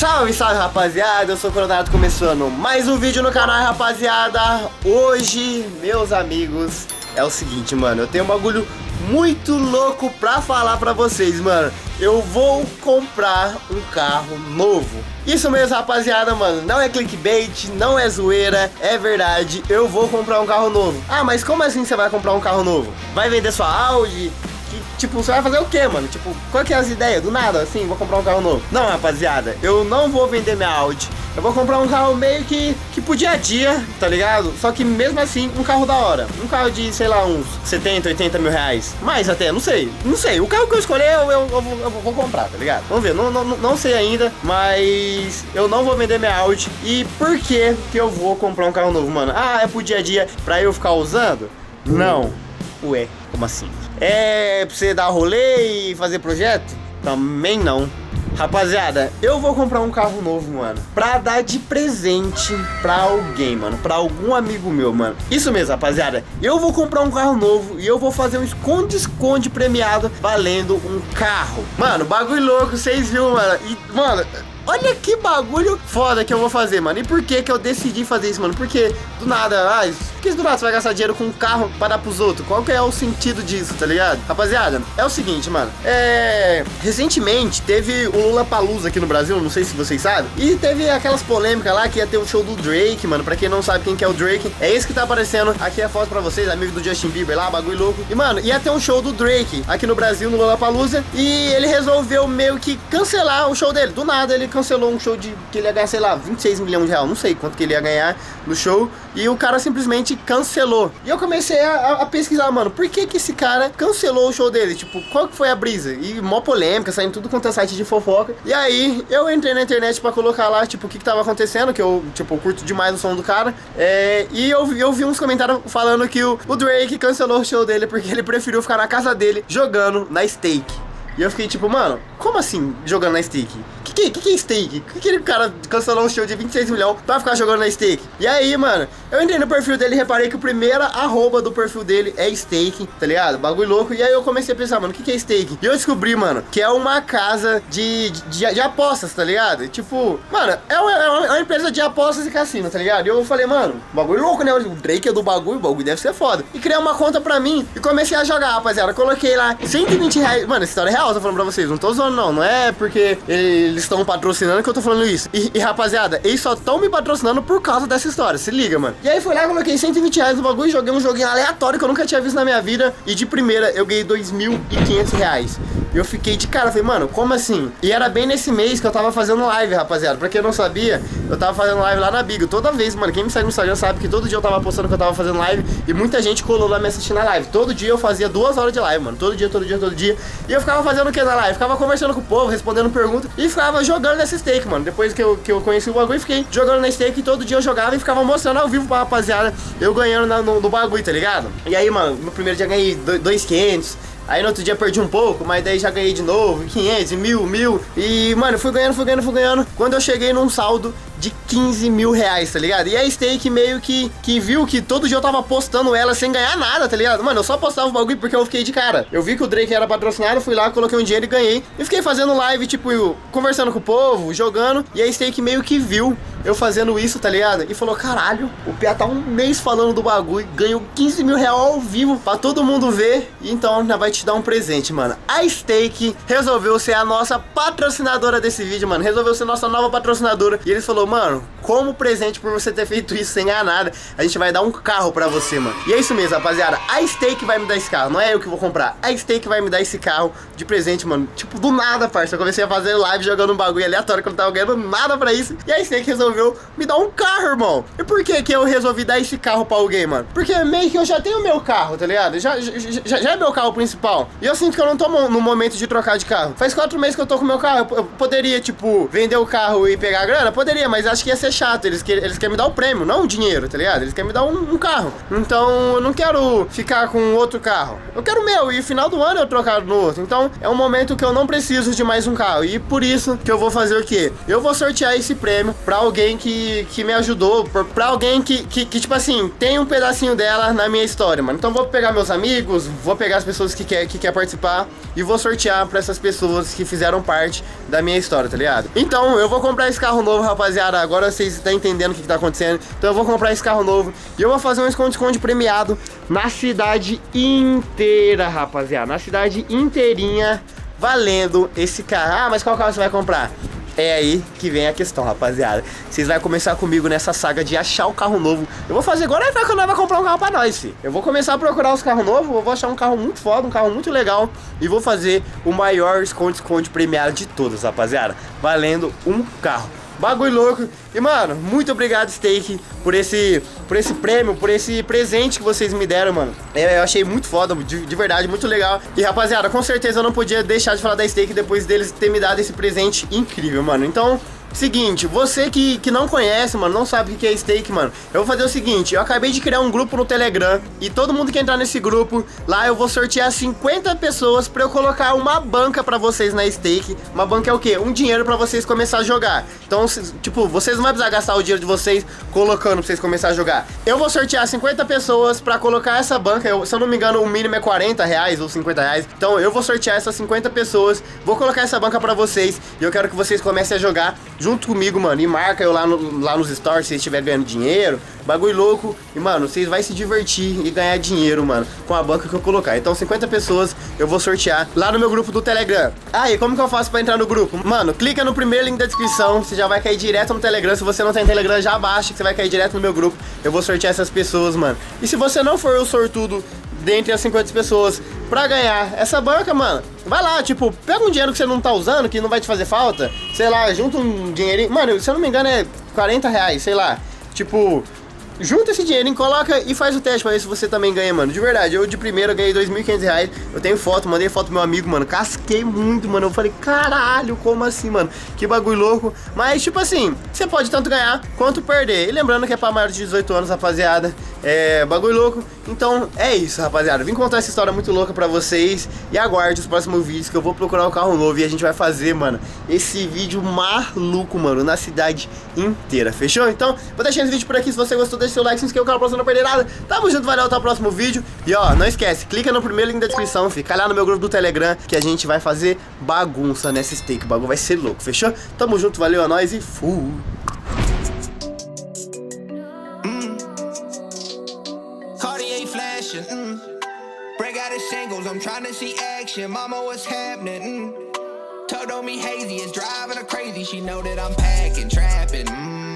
Salve, salve rapaziada, eu sou o Coronado começando mais um vídeo no canal, rapaziada. Hoje, meus amigos, é o seguinte, mano. Eu tenho um bagulho muito louco pra falar pra vocês, mano. Eu vou comprar um carro novo. Isso mesmo, rapaziada, mano. Não é clickbait, não é zoeira, é verdade Eu vou comprar um carro novo. Ah, mas como assim você vai comprar um carro novo? Vai vender sua Audi? Tipo, você vai fazer o que, mano? Tipo, qual que é as ideias? Do nada, assim, vou comprar um carro novo. Não, rapaziada, eu não vou vender minha Audi. Eu vou comprar um carro meio que, que pro dia a dia, tá ligado? Só que mesmo assim, um carro da hora. Um carro de, sei lá, uns 70, 80 mil reais. Mais até, não sei. Não sei. O carro que eu escolher, eu, eu, eu, eu vou comprar, tá ligado? Vamos ver. Não, não, não sei ainda, mas eu não vou vender minha Audi. E por que que eu vou comprar um carro novo, mano? Ah, é pro dia a dia pra eu ficar usando? Não. Ué, como assim? É pra você dar rolê e fazer projeto? Também não. Rapaziada, eu vou comprar um carro novo, mano Pra dar de presente pra alguém, mano Pra algum amigo meu, mano Isso mesmo, rapaziada Eu vou comprar um carro novo e eu vou fazer um esconde-esconde premiado Valendo um carro Mano, bagulho louco, vocês viram, mano E, mano, Olha que bagulho foda que eu vou fazer, mano. E por que que eu decidi fazer isso, mano? Porque do nada, ah, por que do você vai gastar dinheiro com um carro para dar pros outros? Qual que é o sentido disso, tá ligado? Rapaziada, é o seguinte, mano. É. Recentemente teve o Lula Palusa aqui no Brasil, não sei se vocês sabem. E teve aquelas polêmicas lá que ia ter o um show do Drake, mano. Pra quem não sabe quem que é o Drake, é esse que tá aparecendo aqui a foto pra vocês, amigo do Justin Bieber lá, bagulho louco. E, mano, ia ter um show do Drake aqui no Brasil, no Lula Palusa. E ele resolveu meio que cancelar o show dele. Do nada ele cancelou um show de que ele ia ganhar, sei lá, 26 milhões de reais, não sei quanto que ele ia ganhar no show, e o cara simplesmente cancelou. E eu comecei a, a, pesquisar, mano, por que que esse cara cancelou o show dele? Tipo, qual que foi a brisa? E mó polêmica, saindo tudo quanto é site de fofoca. E aí, eu entrei na internet pra colocar lá, tipo, o que que tava acontecendo, que eu, tipo, curto demais o som do cara, é, e eu, eu vi uns comentários falando que o, o Drake cancelou o show dele porque ele preferiu ficar na casa dele jogando na Stake. E eu fiquei tipo, mano, como assim jogando na stake? Que que, que, que é stake? Que aquele cara cancelou um show de 26 milhões pra ficar jogando na stake? E aí, mano, eu entrei no perfil dele e reparei que o primeiro arroba do perfil dele é stake, tá ligado? Bagulho louco. E aí eu comecei a pensar, mano, o que, que é stake? E eu descobri, mano, que é uma casa de, de, de apostas, tá ligado? Tipo, mano, é uma, é uma, empresa de apostas e cassino, tá ligado? E eu falei, mano, bagulho louco, né? O Drake é do bagulho, o bagulho deve ser foda. E criei uma conta pra mim e comecei a jogar, rapaziada. Coloquei lá 120 reais. Mano, essa história é real, tô falando pra vocês. Não tô zoando, não. Não é porque eles estão patrocinando que eu tô falando isso. E, e rapaziada, eles só estão me patrocinando por causa dessa história. Se liga, mano. E aí foi lá, coloquei 120 reais no bagulho, joguei um joguinho aleatório que eu nunca tinha visto na minha vida. E de primeira eu ganhei 2.500 reais. E eu fiquei de cara, falei, mano, como assim? E era bem nesse mês que eu tava fazendo live, rapaziada. Pra quem não sabia, eu tava fazendo live lá na Bigo. Toda vez, mano, quem me segue no Instagram sabe que todo dia eu tava postando que eu tava fazendo live. E muita gente colou lá me assistindo na live. Todo dia eu fazia duas horas de live, mano. Todo dia, todo dia, todo dia. E eu ficava fazendo o que na live? Ficava conversando com o povo, respondendo perguntas. E ficava jogando nessa stake, mano. Depois que eu, que eu conheci o bagulho, fiquei jogando na stake. E todo dia eu jogava e ficava mostrando ao vivo pra rapaziada. Eu ganhando na, no, no bagulho, tá ligado? E aí, mano, no primeiro dia ganhei 2,500. Aí no outro dia perdi um pouco, mas daí já ganhei de novo, 500, mil, mil. E, mano, fui ganhando, fui ganhando, fui ganhando. Quando eu cheguei num saldo de 15 mil reais, tá ligado? E a Stake meio que, que viu que todo dia eu tava postando ela sem ganhar nada, tá ligado? Mano, eu só postava o bagulho porque eu fiquei de cara. Eu vi que o Drake era patrocinado, fui lá, coloquei um dinheiro e ganhei. E fiquei fazendo live, tipo, conversando com o povo, jogando. E a Stake meio que viu eu fazendo isso, tá ligado? E falou, caralho, o Pia tá um mês falando do bagulho, ganhou 15 mil reais ao vivo pra todo mundo ver. Então, já vai te dar um presente, mano. A Stake resolveu ser a nossa patrocinadora desse vídeo, mano. Resolveu ser nossa nova patrocinadora. E eles falou, mano, como presente por você ter feito isso sem ganhar nada, a gente vai dar um carro pra você, mano. E é isso mesmo, rapaziada. A Stake vai me dar esse carro, não é eu que vou comprar. A Stake vai me dar esse carro de presente, mano. Tipo, do nada, parça. Eu comecei a fazer live jogando um bagulho aleatório que eu não tava ganhando nada pra isso. E a Stake resolveu me dar um carro, irmão. E por que que eu resolvi dar esse carro pra alguém, mano? Porque meio que eu já tenho meu carro, tá ligado? Já, já, já, já é meu carro principal. E eu sinto que eu não tô no momento de trocar de carro. Faz quatro meses que eu tô com meu carro. Eu, eu poderia, tipo, vender o carro e pegar a grana? Poderia, mas mas acho que ia ser chato. Eles, que, eles querem me dar o prêmio, não o dinheiro, tá ligado? Eles querem me dar um, um carro. Então eu não quero ficar com outro carro. Eu quero o meu, e final do ano eu trocar no outro. Então é um momento que eu não preciso de mais um carro. E por isso que eu vou fazer o quê? Eu vou sortear esse prêmio pra alguém que, que me ajudou, pra alguém que, que, que, tipo assim, tem um pedacinho dela na minha história, mano. Então vou pegar meus amigos, vou pegar as pessoas que quer, que quer participar e vou sortear pra essas pessoas que fizeram parte da minha história, tá ligado? Então eu vou comprar esse carro novo, rapaziada. Agora vocês estão entendendo o que, que tá acontecendo. Então eu vou comprar esse carro novo e eu vou fazer um esconde-esconde premiado na cidade inteira, rapaziada. Na cidade inteirinha, valendo esse carro. Ah, mas qual carro você vai comprar? É aí que vem a questão, rapaziada. Vocês vão começar comigo nessa saga de achar o carro novo. Eu vou fazer agora que nós vai comprar um carro pra nós, filho. Eu vou começar a procurar os carros novos, eu vou achar um carro muito foda, um carro muito legal. E vou fazer o maior esconde-esconde premiado de todos, rapaziada. Valendo um carro. Bagulho louco. E, mano, muito obrigado, Steak, por esse, por esse prêmio, por esse presente que vocês me deram, mano. Eu, eu achei muito foda, de, de, verdade, muito legal. E, rapaziada, com certeza eu não podia deixar de falar da Steak depois deles ter me dado esse presente incrível, mano. Então, Seguinte, você que, que não conhece, mano, não sabe o que é stake, mano, eu vou fazer o seguinte, eu acabei de criar um grupo no Telegram e todo mundo que entrar nesse grupo, lá eu vou sortear 50 pessoas pra eu colocar uma banca pra vocês na stake. Uma banca é o quê? Um dinheiro pra vocês começar a jogar. Então, tipo, vocês não vão precisar gastar o dinheiro de vocês colocando pra vocês começar a jogar. Eu vou sortear 50 pessoas pra colocar essa banca, eu, se eu não me engano, o mínimo é 40 reais ou 50 reais. Então eu vou sortear essas 50 pessoas, vou colocar essa banca pra vocês e eu quero que vocês comecem a jogar junto comigo, mano. E marca eu lá, no, lá nos stories se estiver ganhando dinheiro. Bagulho louco. E, mano, vocês vão se divertir e ganhar dinheiro, mano, com a banca que eu colocar. Então, 50 pessoas eu vou sortear lá no meu grupo do Telegram. Ah, como que eu faço pra entrar no grupo? Mano, clica no primeiro link da descrição. Você já vai cair direto no Telegram. Se você não tem Telegram, já baixa que você vai cair direto no meu grupo. Eu vou sortear essas pessoas, mano. E se você não for o sortudo dentre as 50 pessoas pra ganhar essa banca, mano, vai lá, tipo, pega um dinheiro que você não tá usando, que não vai te fazer falta, sei lá, junta um dinheirinho. Mano, se eu não me engano é 40 reais, sei lá. Tipo, junta esse dinheiro, coloca e faz o teste pra ver se você também ganha, mano. De verdade, eu de primeira ganhei 2.500 reais. Eu tenho foto, mandei foto pro meu amigo, mano. Casquei muito, mano. Eu falei, caralho, como assim, mano? Que bagulho louco. Mas, tipo assim, você pode tanto ganhar quanto perder. E lembrando que é pra maior de 18 anos, rapaziada. É bagulho louco. Então é isso, rapaziada. Vim contar essa história muito louca pra vocês. E aguarde os próximos vídeos que eu vou procurar um carro novo e a gente vai fazer, mano, esse vídeo maluco, mano, na cidade inteira. Fechou? Então, vou deixar esse vídeo por aqui. Se você gostou, deixa seu like, se inscreva no canal pra você não perder nada. Tamo junto, valeu, até o próximo vídeo. E ó, não esquece, clica no primeiro link da descrição, fica lá no meu grupo do Telegram que a gente vai fazer bagunça nessa stake. O bagulho vai ser louco, fechou? Tamo junto, valeu, a nós e fui. I'm trying to see action. Mama, what's happening? Mm. Tugged on me hazy, driving her crazy. She know that I'm packing, trapping. Mm.